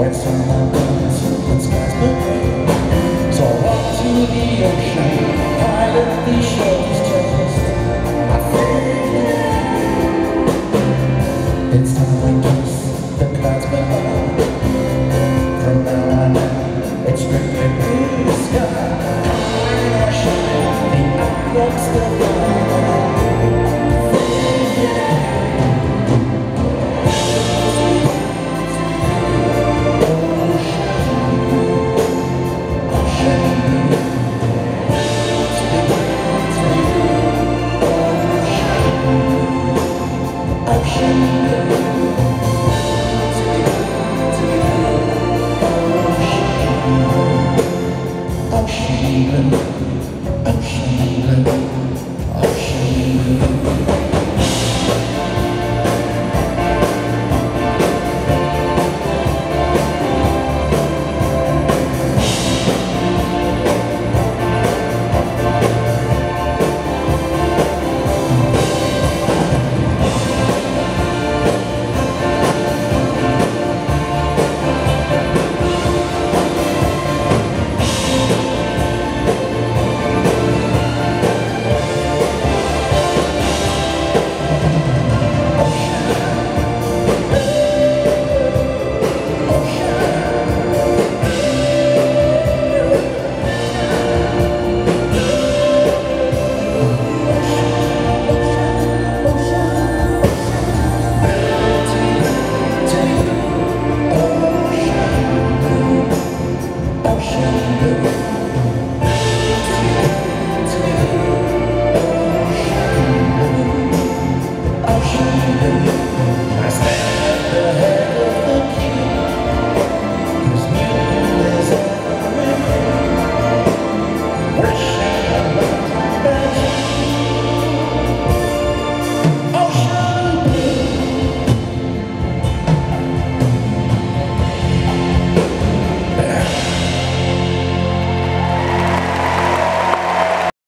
West on my burning serpent's cascade. So up to the ocean, pilot the show's chest. It's time the clouds below. From now on, it's great.